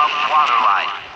above waterline.